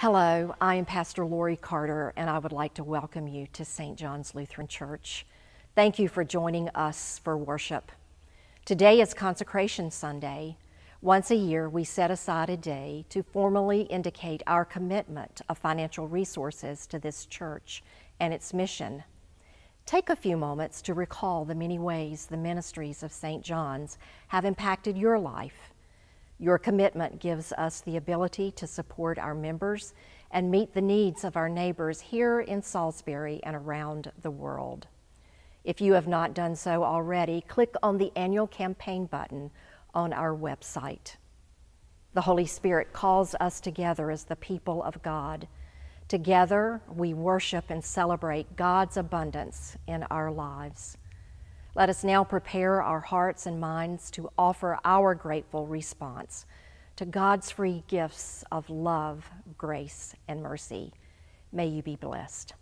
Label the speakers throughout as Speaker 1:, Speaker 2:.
Speaker 1: Hello, I am Pastor Lori Carter, and I would like to welcome you to St. John's Lutheran Church. Thank you for joining us for worship. Today is Consecration Sunday. Once a year, we set aside a day to formally indicate our commitment of financial resources to this church and its mission. Take a few moments to recall the many ways the ministries of St. John's have impacted your life. Your commitment gives us the ability to support our members and meet the needs of our neighbors here in Salisbury and around the world. If you have not done so already, click on the annual campaign button on our website. The Holy Spirit calls us together as the people of God. Together, we worship and celebrate God's abundance in our lives. Let us now prepare our hearts and minds to offer our grateful response to God's free gifts of love, grace, and mercy. May you be blessed.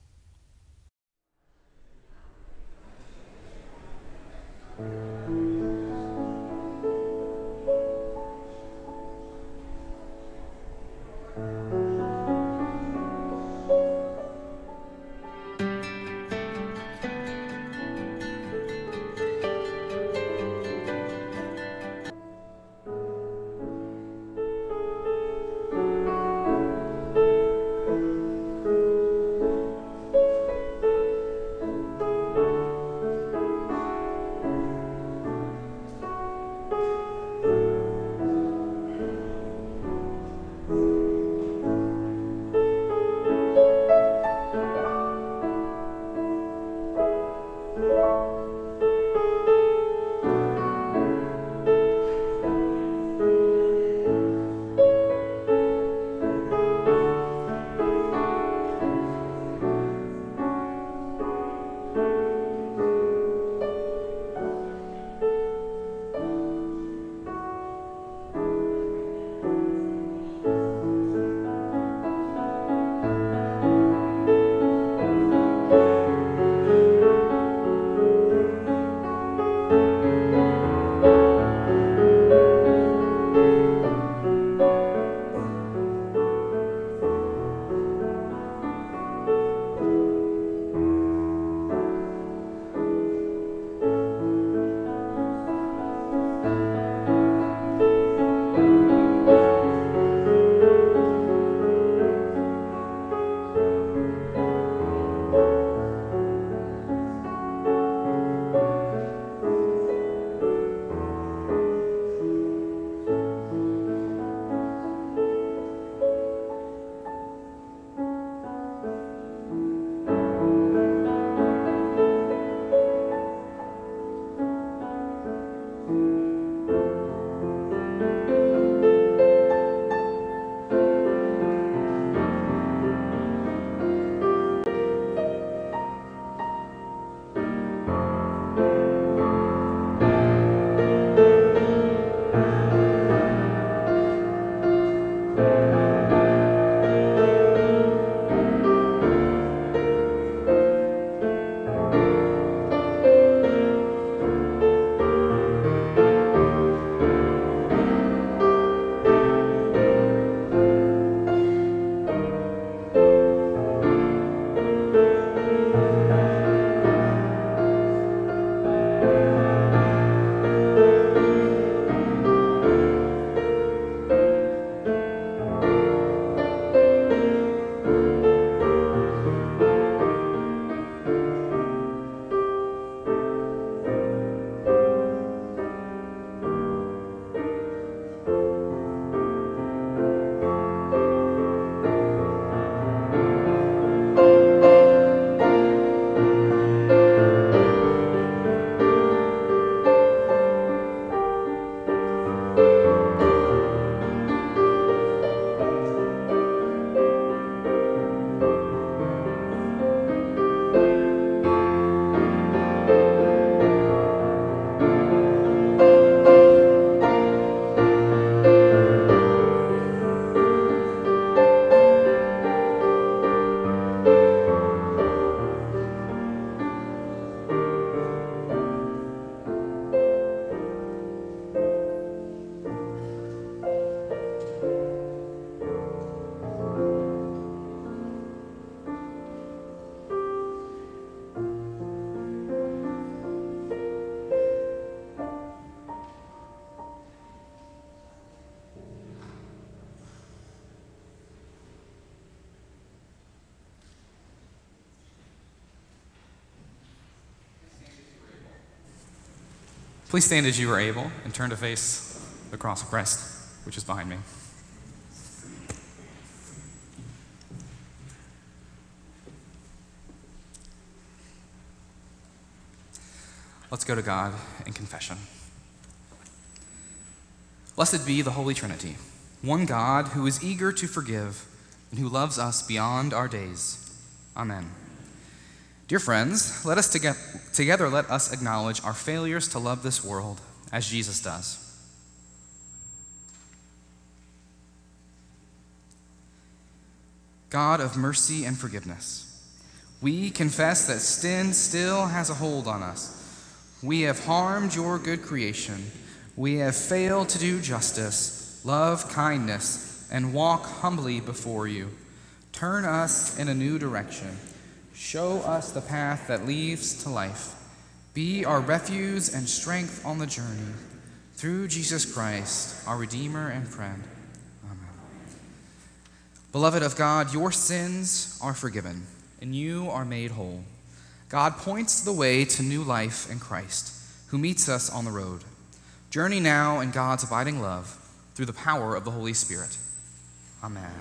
Speaker 2: Please stand as you are able and turn to face the cross of Christ, which is behind me. Let's go to God in confession. Blessed be the Holy Trinity, one God who is eager to forgive and who loves us beyond our days. Amen. Dear friends, let us toge- together let us acknowledge our failures to love this world as Jesus does. God of mercy and forgiveness, we confess that sin still has a hold on us. We have harmed your good creation. We have failed to do justice, love kindness, and walk humbly before you. Turn us in a new direction. Show us the path that leads to life. Be our refuge and strength on the journey. Through Jesus Christ, our Redeemer and friend. Amen. Beloved of God, your sins are forgiven, and you are made whole. God points the way to new life in Christ, who meets us on the road. Journey now in God's abiding love through the power of the Holy Spirit. Amen.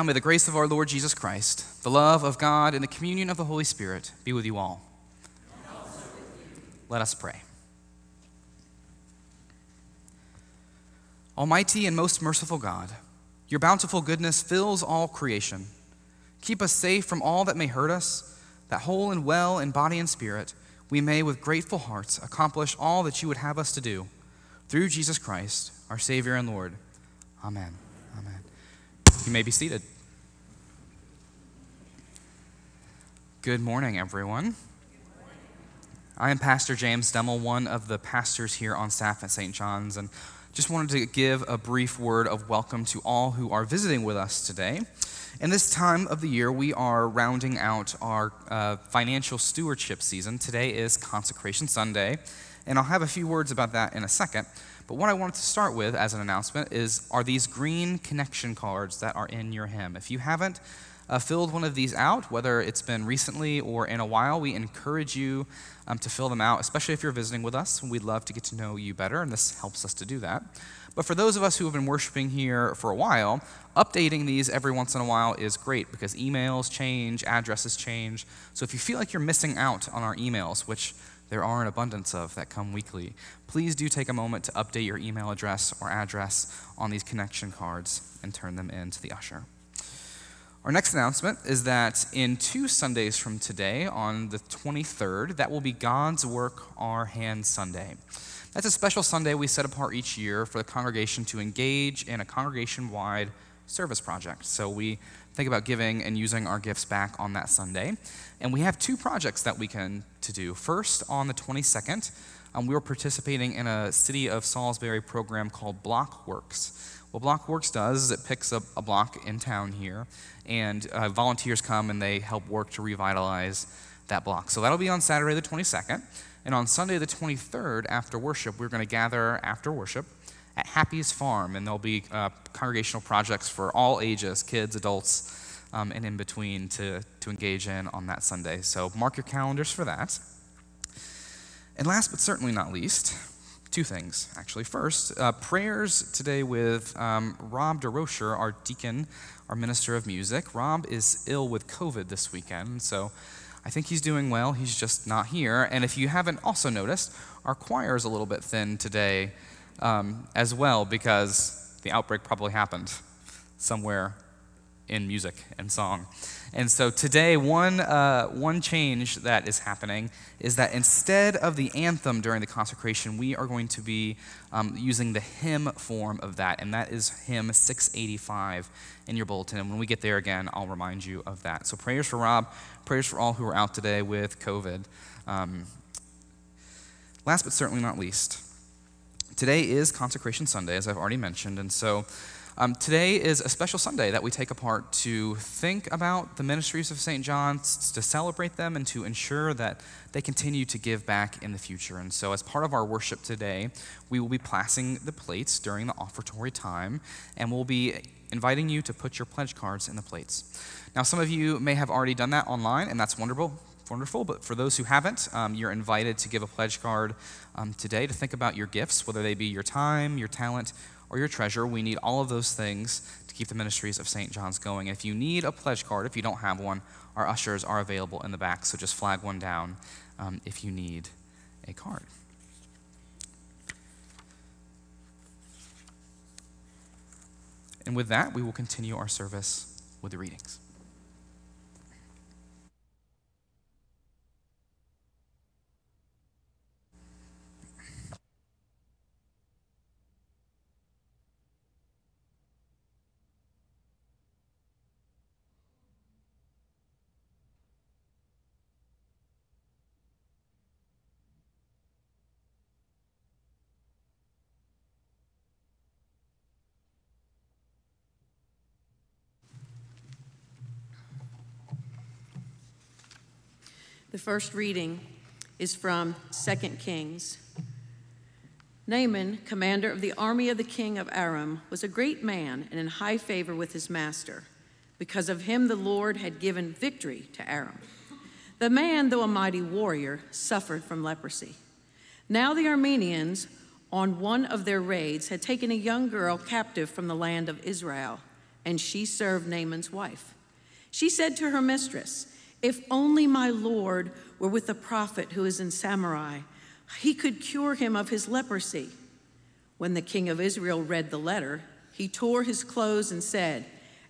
Speaker 2: Now may the grace of our Lord Jesus Christ, the love of God, and the communion of the Holy Spirit be with you all. Let us pray. Almighty and most merciful God, your bountiful goodness fills all creation. Keep us safe from all that may hurt us, that whole and well in body and spirit, we may with grateful hearts accomplish all that you would have us to do. through Jesus Christ, our Savior and Lord. Amen. Amen. You may be seated. Good morning, everyone. I am Pastor James Demmel, one of the pastors here on staff at St. John's, and just wanted to give a brief word of welcome to all who are visiting with us today. In this time of the year, we are rounding out our uh, financial stewardship season. Today is Consecration Sunday, and I'll have a few words about that in a second. But what I wanted to start with as an announcement is are these green connection cards that are in your hymn. If you haven't uh, filled one of these out, whether it's been recently or in a while, we encourage you um, to fill them out, especially if you're visiting with us. We'd love to get to know you better, and this helps us to do that. But for those of us who have been worshiping here for a while, updating these every once in a while is great because emails change, addresses change. So if you feel like you're missing out on our emails, which there are an abundance of that come weekly, please do take a moment to update your email address or address on these connection cards and turn them in to the usher. Our next announcement is that in two Sundays from today, on the 23rd, that will be God's Work Our Hands Sunday. That's a special Sunday we set apart each year for the congregation to engage in a congregation wide service project. So we think about giving and using our gifts back on that Sunday. And we have two projects that we can to do. First, on the 22nd, um, we were participating in a City of Salisbury program called Blockworks. What Block Works does is it picks up a block in town here, and uh, volunteers come and they help work to revitalize that block. So that'll be on Saturday the 22nd. And on Sunday the 23rd, after worship, we're going to gather after worship at Happy's Farm, and there'll be uh, congregational projects for all ages kids, adults, um, and in between to, to engage in on that Sunday. So mark your calendars for that. And last but certainly not least, two things, actually. First, uh, prayers today with um, Rob DeRocher, our deacon, our minister of music. Rob is ill with COVID this weekend, so I think he's doing well. He's just not here. And if you haven't also noticed, our choir is a little bit thin today um, as well because the outbreak probably happened somewhere in music and song. And so today, one, uh, one change that is happening is that instead of the anthem during the consecration, we are going to be um, using the hymn form of that, and that is hymn 685 in your bulletin. And when we get there again, I'll remind you of that. So prayers for Rob, prayers for all who are out today with COVID. Um, last but certainly not least, today is Consecration Sunday, as I've already mentioned, and so um, today is a special Sunday that we take apart to think about the ministries of St. John's, to celebrate them, and to ensure that they continue to give back in the future. And so, as part of our worship today, we will be passing the plates during the offertory time, and we'll be inviting you to put your pledge cards in the plates. Now, some of you may have already done that online, and that's wonderful. Wonderful, but for those who haven't, um, you're invited to give a pledge card um, today to think about your gifts, whether they be your time, your talent, or your treasure. We need all of those things to keep the ministries of St. John's going. if you need a pledge card, if you don't have one, our ushers are available in the back, so just flag one down um, if you need a card. And with that, we will continue our service with the readings.
Speaker 3: First reading is from 2 Kings. Naaman, commander of the army of the king of Aram, was a great man and in high favor with his master. Because of him, the Lord had given victory to Aram. The man, though a mighty warrior, suffered from leprosy. Now the Arameans, on one of their raids, had taken a young girl captive from the land of Israel, and she served Naaman's wife. She said to her mistress, if only my Lord were with the prophet who is in Samaria, he could cure him of his leprosy. When the king of Israel read the letter, he tore his clothes and said,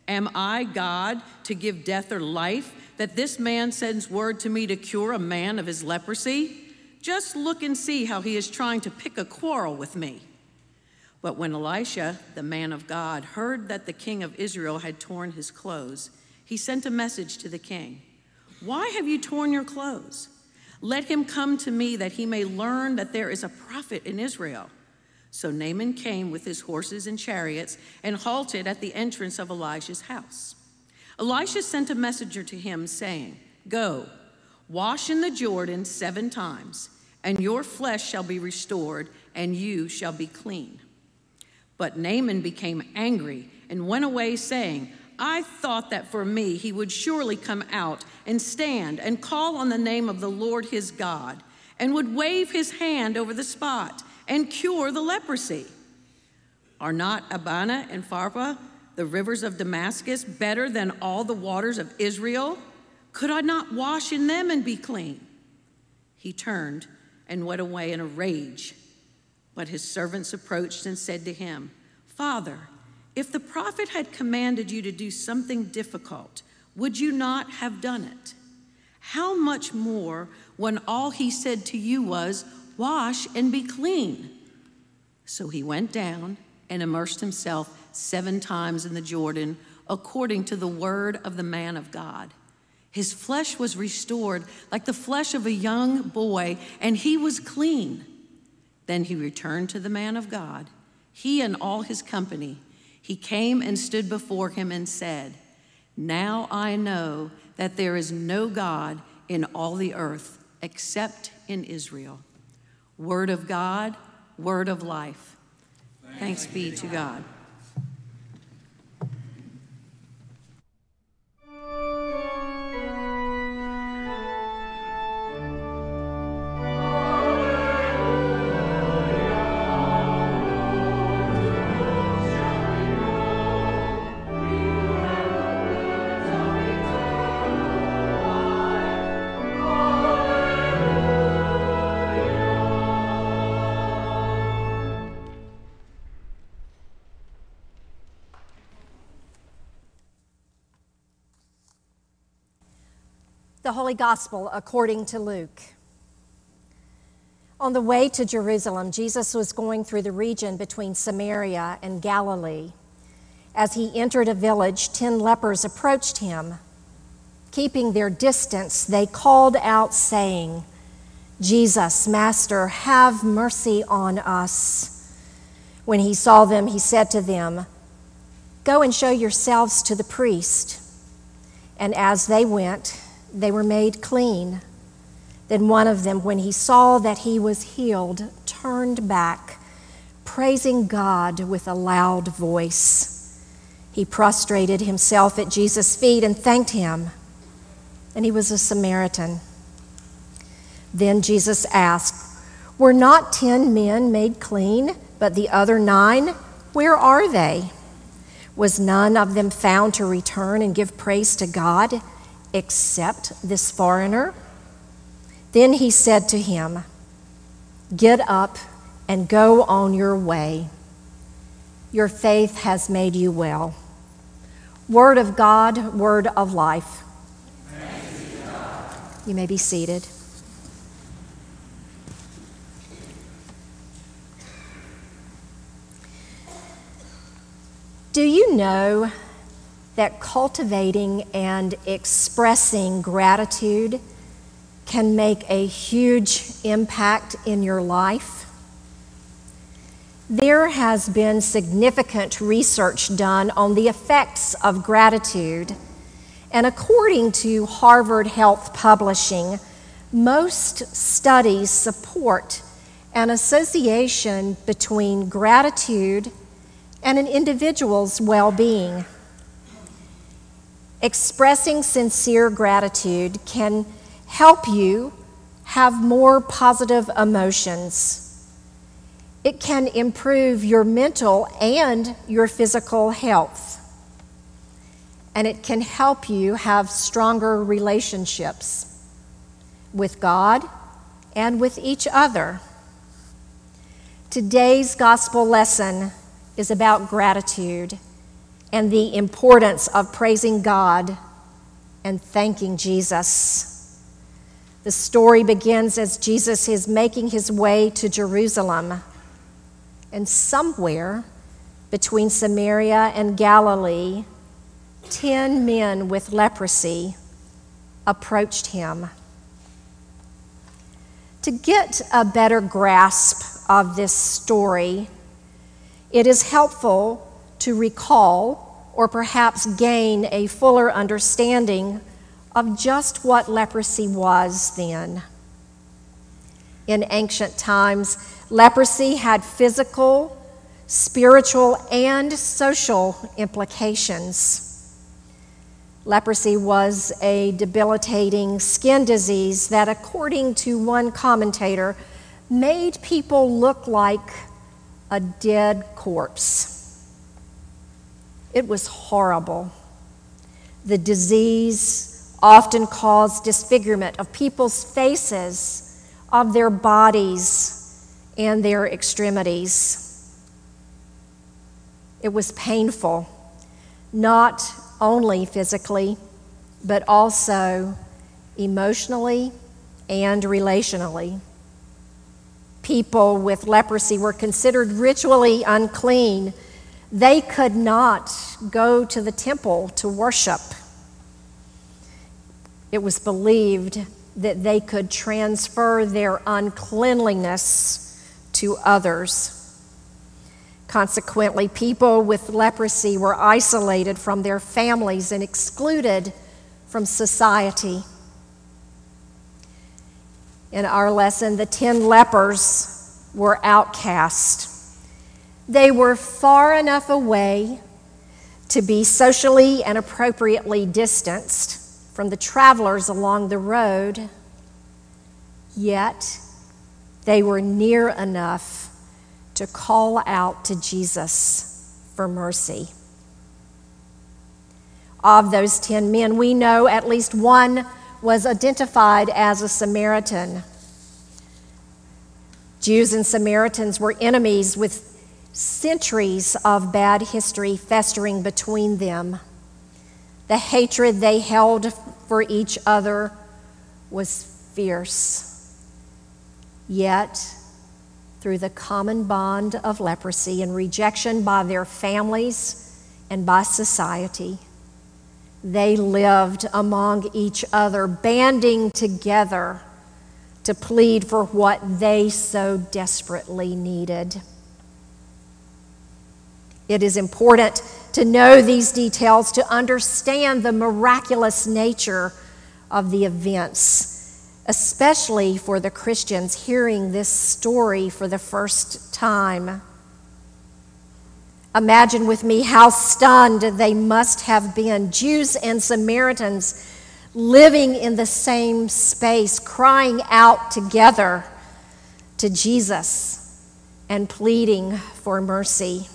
Speaker 3: Am I God to give death or life that this man sends word to me to cure a man of his leprosy? Just look and see how he is trying to pick a quarrel with me. But when Elisha, the man of God, heard that the king of Israel had torn his clothes, he sent a message to the king Why have you torn your clothes? Let him come to me that he may learn that there is a prophet in Israel. So Naaman came with his horses and chariots and halted at the entrance of Elijah's house. Elisha sent a messenger to him, saying, Go, wash in the Jordan seven times, and your flesh shall be restored, and you shall be clean. But Naaman became angry and went away, saying, I thought that for me he would surely come out and stand and call on the name of the Lord his God, and would wave his hand over the spot and cure the leprosy. Are not Abana and Pharpar, the rivers of Damascus, better than all the waters of Israel? Could I not wash in them and be clean? He turned and went away in a rage. But his servants approached and said to him, Father, if the prophet had commanded you to do something difficult, would you not have done it? How much more when all he said to you was, Wash and be clean? So he went down and immersed himself seven times in the Jordan, according to the word of the man of God. His flesh was restored like the flesh of a young boy, and he was clean. Then he returned to the man of God, he and all his company. He came and stood before him and said, Now I know that there is no God in all the earth except in Israel. Word of God, word of life. Thanks, be to God.
Speaker 1: The Holy Gospel according to Luke. On the way to Jerusalem, Jesus was going through the region between Samaria and Galilee. As he entered a village, ten lepers approached him. Keeping their distance, they called out, saying, Jesus, Master, have mercy on us. When he saw them, he said to them, Go and show yourselves to the priest. And as they went, they were made clean. Then one of them, when he saw that he was healed, turned back, praising God with a loud voice. He prostrated himself at Jesus' feet and thanked him. And he was a Samaritan. Then Jesus asked, Were not ten men made clean, but the other nine? Where are they? Was none of them found to return and give praise to God? Except this foreigner? Then he said to him, Get up and go on your way. Your faith has made you well. Word of God, word of life. You may be seated. Do you know that cultivating and expressing gratitude can make a huge impact in your life. There has been significant research done on the effects of gratitude, and according to Harvard Health Publishing, most studies support an association between gratitude and an individual's well being. Expressing sincere gratitude can help you have more positive emotions. It can improve your mental and your physical health. And it can help you have stronger relationships with God and with each other. Today's gospel lesson is about gratitude and the importance of praising God and thanking Jesus. The story begins as Jesus is making his way to Jerusalem. And somewhere between Samaria and Galilee, ten men with leprosy approached him. To get a better grasp of this story, it is helpful to recall or perhaps gain a fuller understanding of just what leprosy was then. In ancient times, leprosy had physical, spiritual, and social implications. Leprosy was a debilitating skin disease that, according to one commentator, made people look like a dead corpse. It was horrible. The disease often caused disfigurement of people's faces, of their bodies, and their extremities. It was painful, not only physically, but also emotionally and relationally. People with leprosy were considered ritually unclean. They could not go to the temple to worship. It was believed that they could transfer their uncleanliness to others. Consequently, people with leprosy were isolated from their families and excluded from society. In our lesson, the ten lepers were outcast. They were far enough away to be socially and appropriately distanced from the travelers along the road, yet they were near enough to call out to Jesus for mercy. Of those 10 men, we know at least one was identified as a Samaritan. Jews and Samaritans were enemies with centuries of bad history festering between them. The hatred they held for each other was fierce. Yet, through the common bond of leprosy and rejection by their families and by society. They lived among each other, banding together to plead for what they so desperately needed. It is important to know these details to understand the miraculous nature of the events especially for the Christians hearing this story for the first time. Imagine with me how stunned they must have been. Jews and Samaritans living in the same space, crying out together to Jesus and pleading for mercy.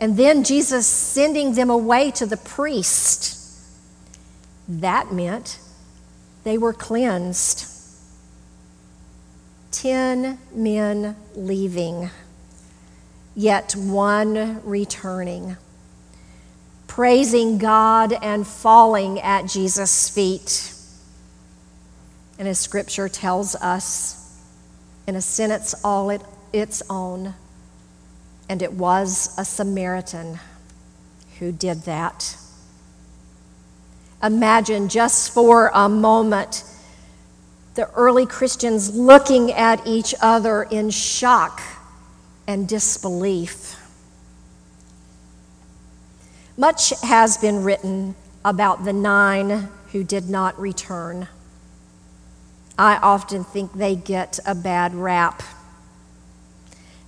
Speaker 1: And then Jesus sending them away to the priest. That meant they were cleansed. Ten men leaving, yet one returning, praising God and falling at Jesus' feet. And as scripture tells us, in a sentence all it, its own, and it was a Samaritan who did that. Imagine just for a moment the early Christians looking at each other in shock and disbelief. Much has been written about the nine who did not return. I often think they get a bad rap.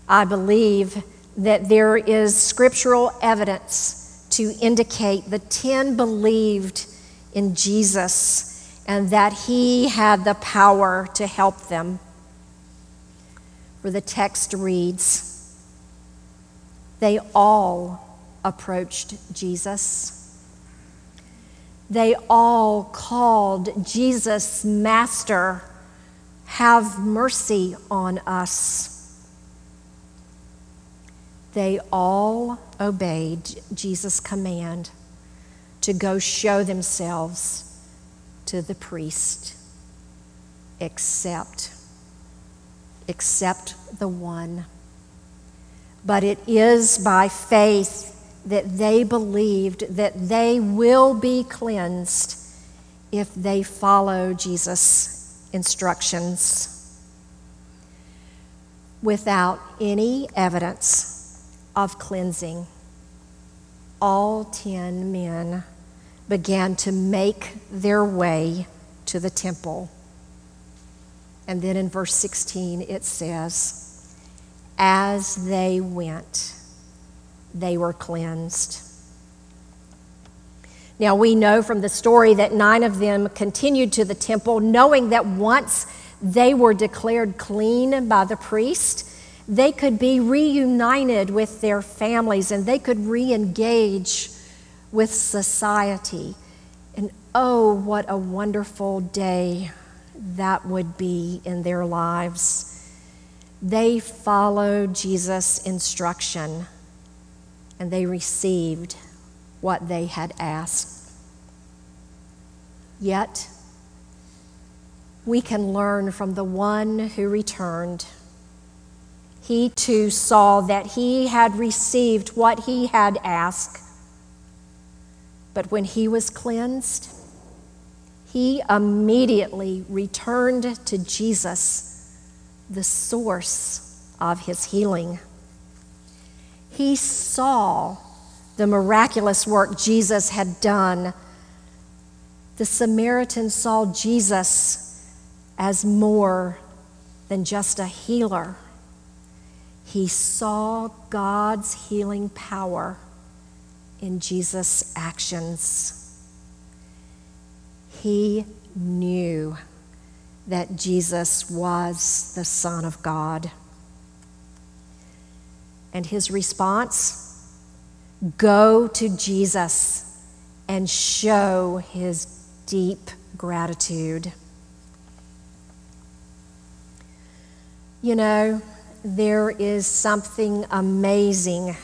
Speaker 1: I believe that there is scriptural evidence to indicate the ten believed in Jesus and that he had the power to help them. For the text reads, they all approached Jesus. They all called Jesus Master, have mercy on us. They all obeyed Jesus' command to go show themselves to the priest, except, except the one. But it is by faith that they believed that they will be cleansed if they follow Jesus' instructions. Without any evidence of cleansing, all ten men began to make their way to the temple. And then in verse 16 it says, As they went, they were cleansed. Now we know from the story that nine of them continued to the temple, knowing that once they were declared clean by the priest, they could be reunited with their families and they could re engage with society. And oh, what a wonderful day that would be in their lives. They followed Jesus' instruction and they received what they had asked. Yet, we can learn from the one who returned. He too saw that he had received what he had asked. But when he was cleansed, he immediately returned to Jesus, the source of his healing. He saw the miraculous work Jesus had done. The Samaritan saw Jesus as more than just a healer. He saw God's healing power in Jesus' actions. He knew that Jesus was the Son of God. And his response go to Jesus and show his deep gratitude. You know, there is something amazing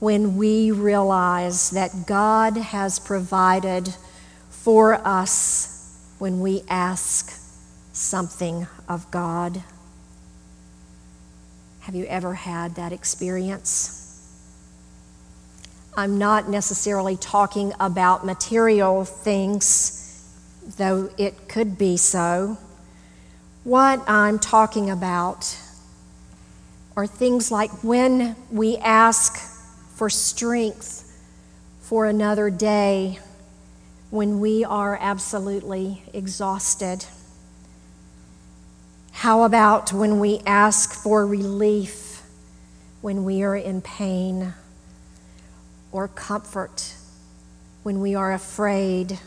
Speaker 1: when we realize that God has provided for us when we ask something of God. Have you ever had that experience? I'm not necessarily talking about material things, though it could be so. What I'm talking about are things like when we ask for strength for another day when we are absolutely exhausted. How about when we ask for relief when we are in pain or comfort when we are afraid?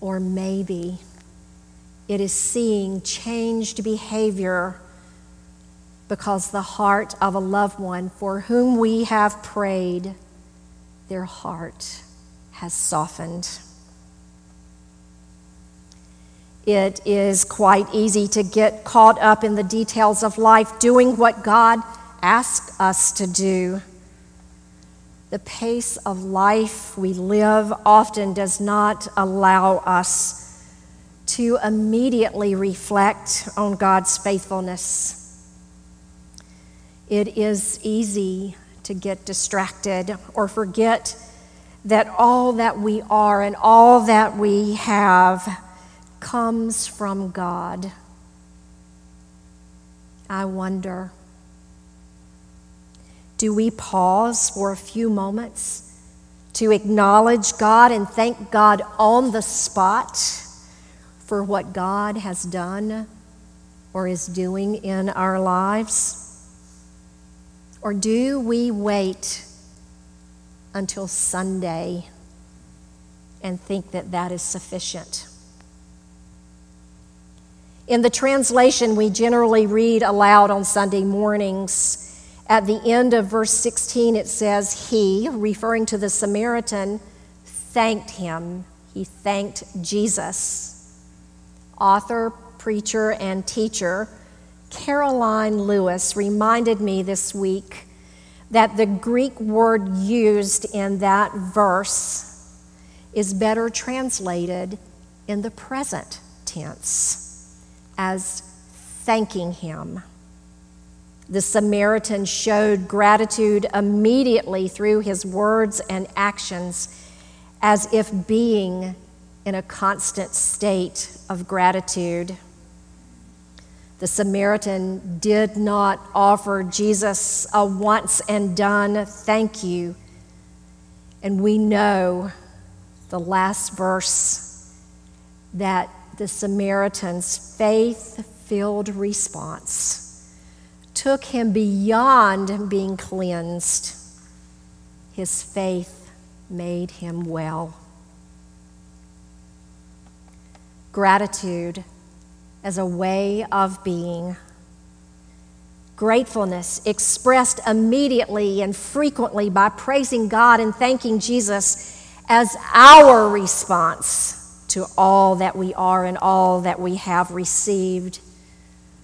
Speaker 1: Or maybe it is seeing changed behavior because the heart of a loved one for whom we have prayed, their heart has softened. It is quite easy to get caught up in the details of life, doing what God asks us to do. The pace of life we live often does not allow us to immediately reflect on God's faithfulness. It is easy to get distracted or forget that all that we are and all that we have comes from God. I wonder do we pause for a few moments to acknowledge God and thank God on the spot for what God has done or is doing in our lives? Or do we wait until Sunday and think that that is sufficient? In the translation we generally read aloud on Sunday mornings, at the end of verse 16 it says, He, referring to the Samaritan, thanked him. He thanked Jesus. Author, preacher, and teacher Karoline Lewis reminded me this week that the Greek word used in that verse is better translated in the present tense as thanking him. The Samaritan showed gratitude immediately through his words and actions, as if being in a constant state of gratitude. The Samaritan did not offer Jesus a once and done thank you. And we know the last verse that the Samaritan's faith filled response took him beyond being cleansed. His faith made him well. Gratitude as a way of being. Gratefulness expressed immediately and frequently by praising God and thanking Jesus as our response to all that we are and all that we have received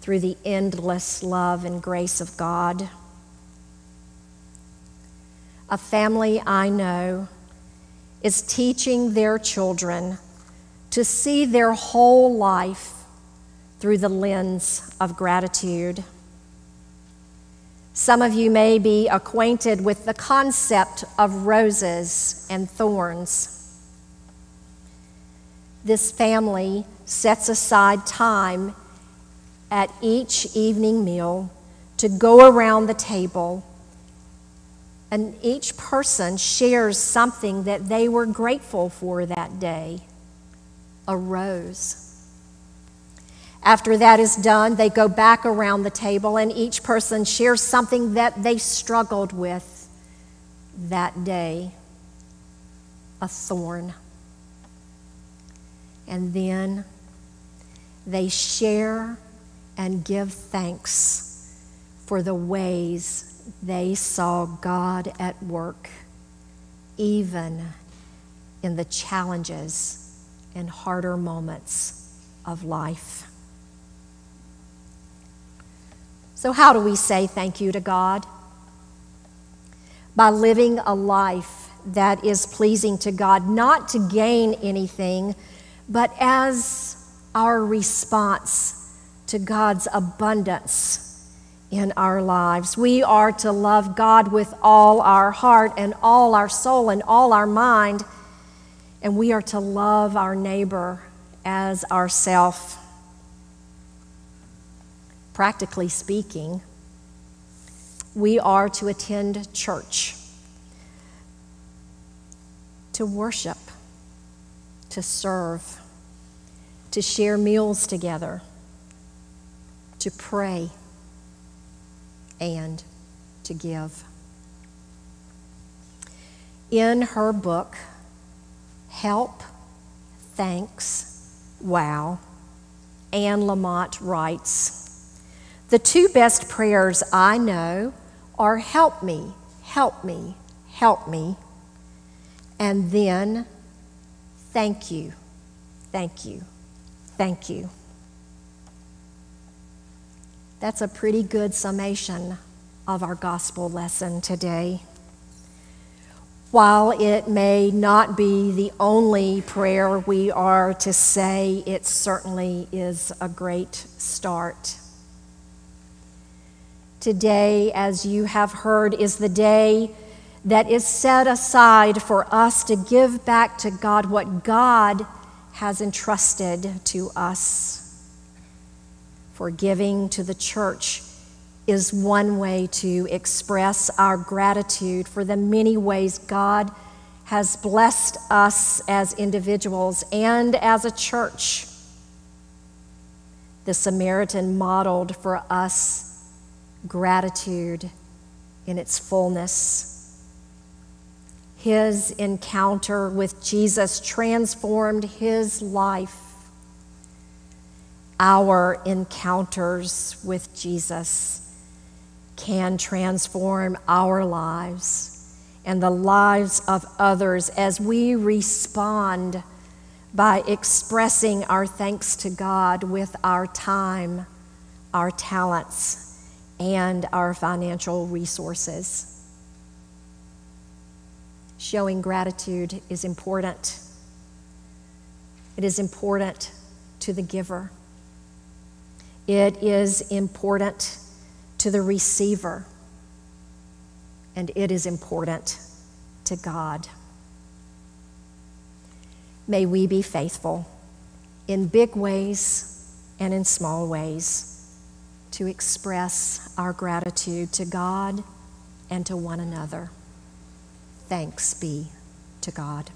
Speaker 1: through the endless love and grace of God. A family I know is teaching their children to see their whole life through the lens of gratitude. Some of you may be acquainted with the concept of roses and thorns. This family sets aside time at each evening meal to go around the table, and each person shares something that they were grateful for that day a rose. After that is done, they go back around the table, and each person shares something that they struggled with that day a thorn. And then they share and give thanks for the ways they saw God at work, even in the challenges and harder moments of life. So, how do we say thank you to God? By living a life that is pleasing to God, not to gain anything, but as our response to God's abundance in our lives. We are to love God with all our heart and all our soul and all our mind, and we are to love our neighbor as ourself. Practically speaking, we are to attend church, to worship, to serve, to share meals together to pray, and to give. In her book, Help, Thanks, Wow, Anne Lamott writes The two best prayers I know are Help me, help me, help me, and then Thank you, thank you, thank you. That's a pretty good summation of our gospel lesson today. While it may not be the only prayer we are to say, it certainly is a great start. Today, as you have heard, is the day that is set aside for us to give back to God what God has entrusted to us for giving to the church is one way to express our gratitude for the many ways God has blessed us as individuals and as a church. The Samaritan modeled for us gratitude in its fullness. His encounter with Jesus transformed his life our encounters with Jesus can transform our lives and the lives of others as we respond by expressing our thanks to God with our time, our talents, and our financial resources. Showing gratitude is important. It is important to the giver. It is important to the receiver, and it is important to God. May we be faithful in big ways and in small ways to express our gratitude to God and to one another. Thanks be to God.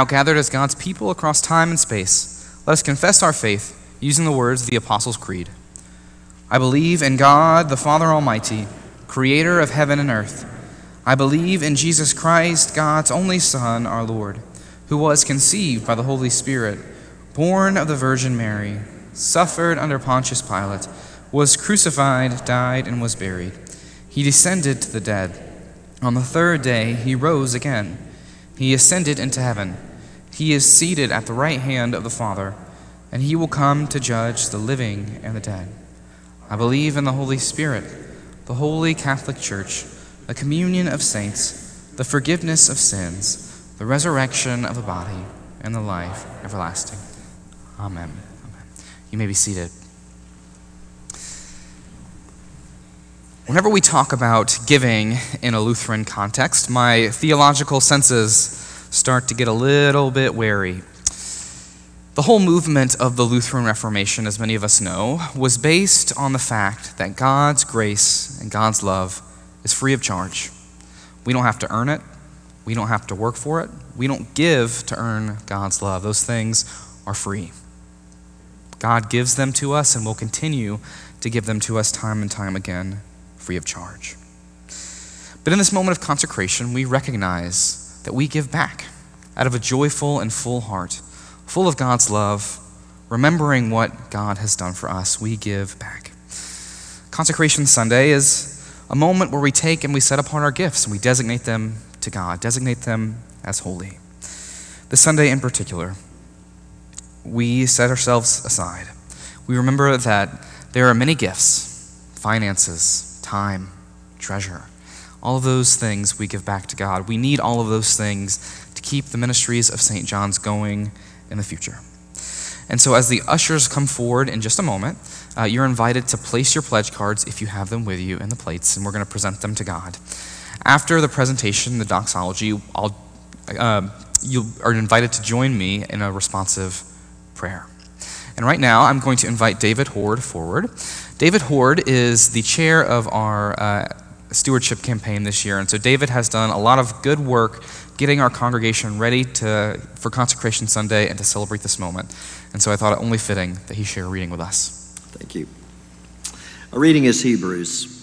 Speaker 2: Now gathered as God's people across time and space, let us confess our faith using the words of the Apostles' Creed. I believe in God, the Father Almighty, creator of heaven and earth. I believe in Jesus Christ, God's only Son, our Lord, who was conceived by the Holy Spirit, born of the Virgin Mary, suffered under Pontius Pilate, was crucified, died, and was buried. He descended to the dead. On the third day, he rose again. He ascended into heaven he is seated at the right hand of the Father, and he will come to judge the living and the dead. I believe in the Holy Spirit, the holy Catholic Church, the communion of saints, the forgiveness of sins, the resurrection of the body, and the life everlasting. Amen. Amen. You may be seated. Whenever we talk about giving in a Lutheran context, my theological senses start to get a little bit wary. The whole movement of the Lutheran Reformation, as many of us know, was based on the fact that God's grace and God's love is free of charge. We don't have to earn it, we don't have to work for it. We don't give to earn God's love. Those things are free. God gives them to us and will continue to give them to us time and time again, free of charge. But in this moment of consecration, we recognize that we give back out of a joyful and full heart, full of God's love, remembering what God has done for us. We give back. Consecration Sunday is a moment where we take and we set apart our gifts and we designate them to God, designate them as holy. This Sunday in particular, we set ourselves aside. We remember that there are many gifts finances, time, treasure. All of those things we give back to God. We need all of those things to keep the ministries of St. John's going in the future. And so, as the ushers come forward in just a moment, uh, you're invited to place your pledge cards if you have them with you in the plates, and we're going to present them to God. After the presentation, the doxology, uh, you are invited to join me in a responsive prayer. And right now, I'm going to invite David Horde forward. David Horde is the chair of our uh, stewardship campaign this year. And so David has done a lot of good work getting our congregation ready to, for Consecration Sunday and to celebrate this moment. And so I thought it only fitting that he share a reading with us.
Speaker 4: Thank you. A reading is Hebrews.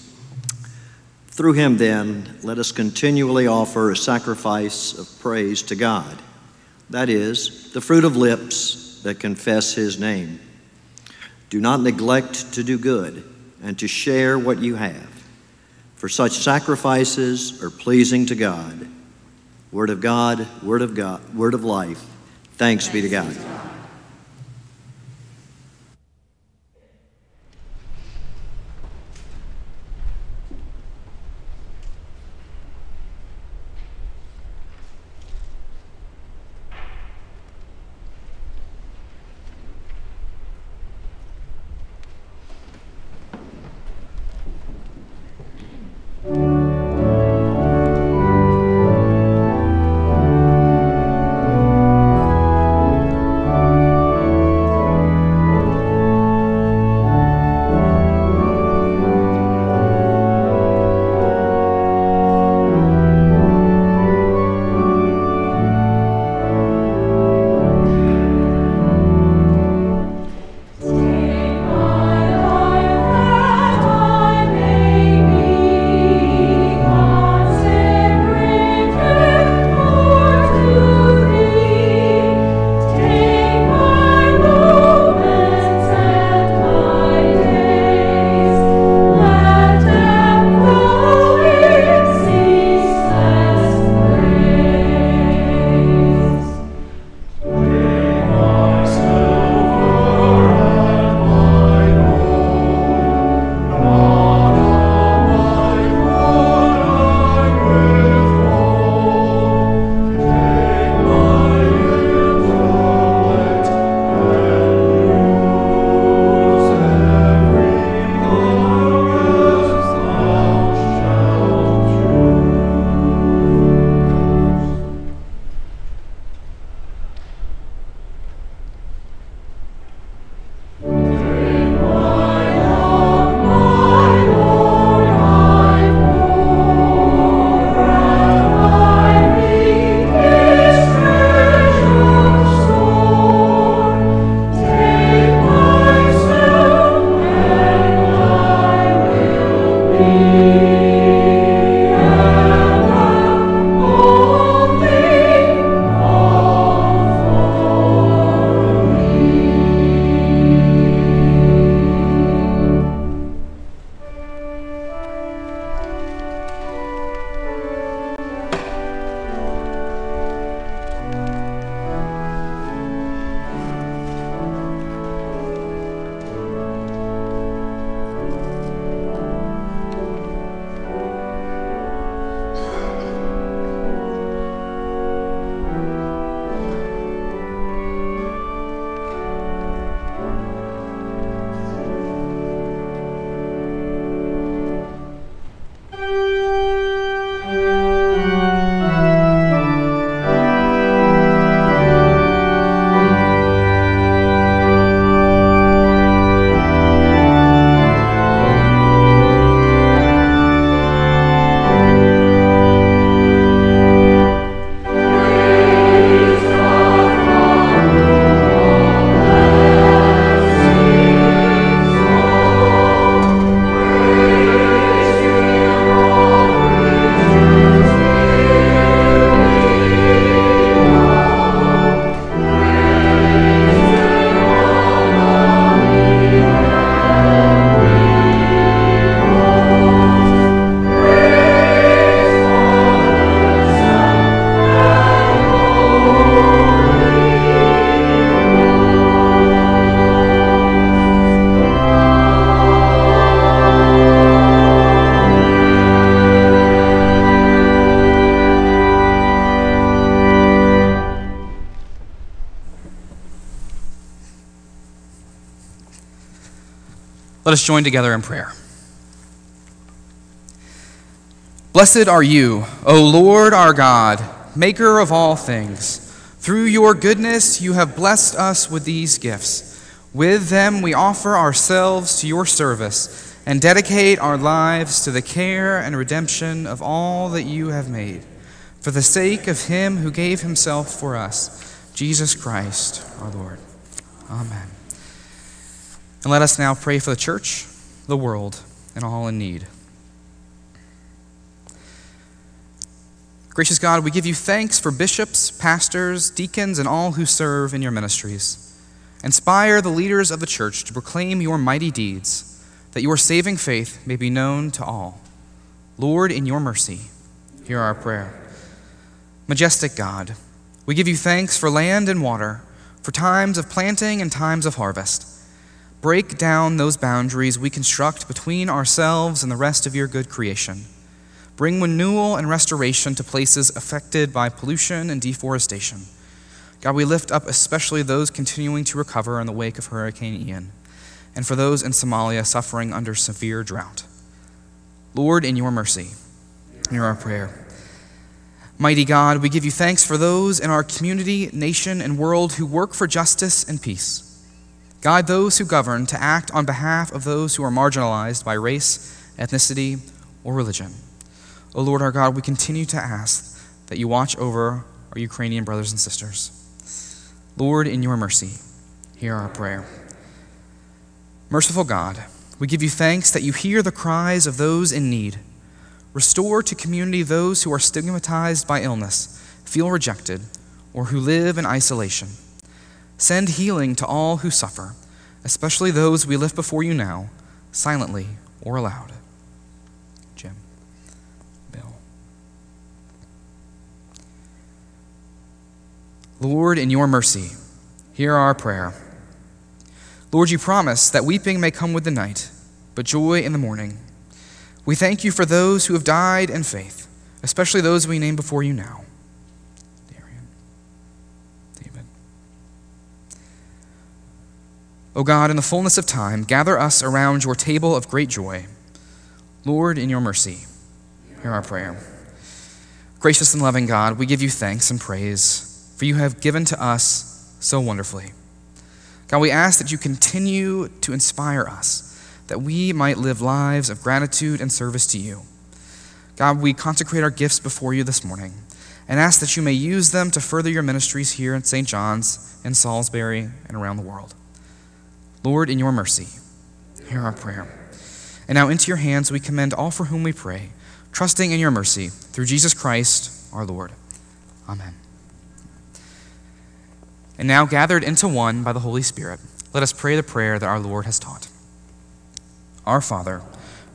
Speaker 4: Through him, then, let us continually offer a sacrifice of praise to God. That is, the fruit of lips that confess his name. Do not neglect to do good and to share what you have for such sacrifices are pleasing to God. Word of God, word of God, word of life. Thanks be to God.
Speaker 2: Us join together in prayer. Blessed are you, O Lord our God, maker of all things. Through your goodness, you have blessed us with these gifts. With them, we offer ourselves to your service and dedicate our lives to the care and redemption of all that you have made. For the sake of him who gave himself for us, Jesus Christ our Lord. Amen. And let us now pray for the church, the world, and all in need. Gracious God, we give you thanks for bishops, pastors, deacons, and all who serve in your ministries. Inspire the leaders of the church to proclaim your mighty deeds, that your saving faith may be known to all. Lord, in your mercy, hear our prayer. Majestic God, we give you thanks for land and water, for times of planting and times of harvest. Break down those boundaries we construct between ourselves and the rest of your good creation. Bring renewal and restoration to places affected by pollution and deforestation. God, we lift up especially those continuing to recover in the wake of Hurricane Ian, and for those in Somalia suffering under severe drought. Lord, in your mercy, hear our prayer. Mighty God, we give you thanks for those in our community, nation, and world who work for justice and peace. Guide those who govern to act on behalf of those who are marginalized by race, ethnicity, or religion. O Lord our God, we continue to ask that you watch over our Ukrainian brothers and sisters. Lord, in your mercy, hear our prayer. Merciful God, we give you thanks that you hear the cries of those in need. Restore to community those who are stigmatized by illness, feel rejected, or who live in isolation. Send healing to all who suffer, especially those we lift before you now, silently or aloud. Jim, Bill. Lord, in your mercy, hear our prayer. Lord, you promise that weeping may come with the night, but joy in the morning. We thank you for those who have died in faith, especially those we name before you now. Darian, David. O God, in the fullness of time, gather us around your table of great joy. Lord, in your mercy, hear our prayer. Gracious and loving God, we give you thanks and praise, for you have given to us so wonderfully. God, we ask that you continue to inspire us, that we might live lives of gratitude and service to you. God, we consecrate our gifts before you this morning and ask that you may use them to further your ministries here at St. John's, in Salisbury, and around the world. Lord, in your mercy, hear our prayer. And now into your hands we commend all for whom we pray, trusting in your mercy, through Jesus Christ our Lord. Amen. And now, gathered into one by the Holy Spirit, let us pray the prayer that our Lord has taught. Our Father,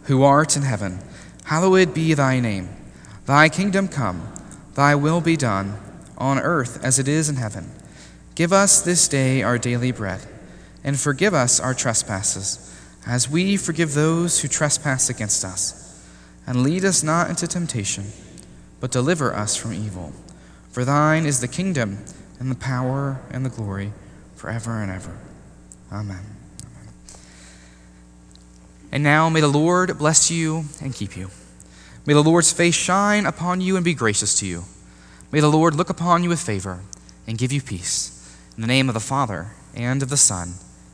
Speaker 2: who art in heaven, hallowed be thy name. Thy kingdom come, thy will be done, on earth as it is in heaven. Give us this day our daily bread, and forgive us our trespasses, as we forgive those who trespass against us. And lead us not into temptation, but deliver us from evil. For thine is the kingdom, and the power, and the glory, forever and ever. Amen. Amen. And now may the Lord bless you and keep you. May the Lord's face shine upon you and be gracious to you. May the Lord look upon you with favor and give you peace. In the name of the Father, and of the Son,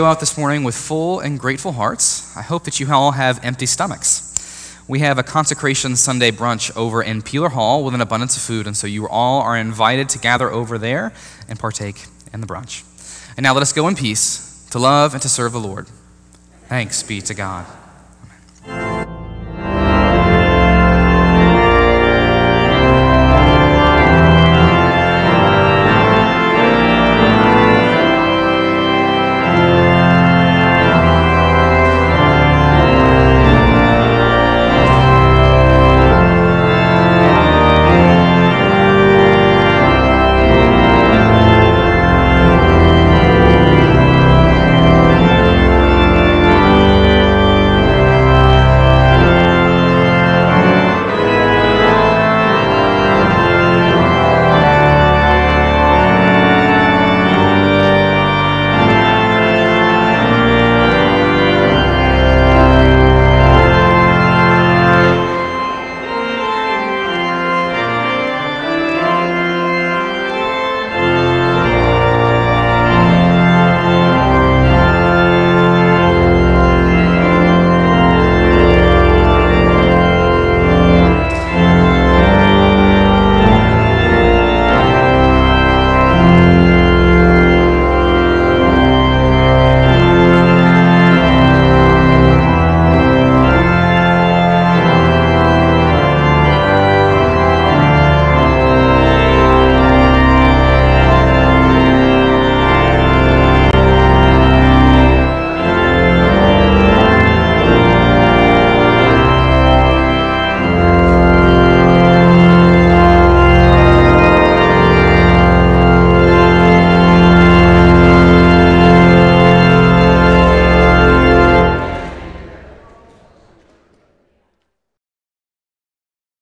Speaker 2: Go out this morning with full and grateful hearts, I hope that you all have empty stomachs. We have a consecration Sunday brunch over in Peeler Hall with an abundance of food, and so you all are invited to gather over there and partake in the brunch. And now let us go in peace to love and to serve the Lord. Thanks be to God.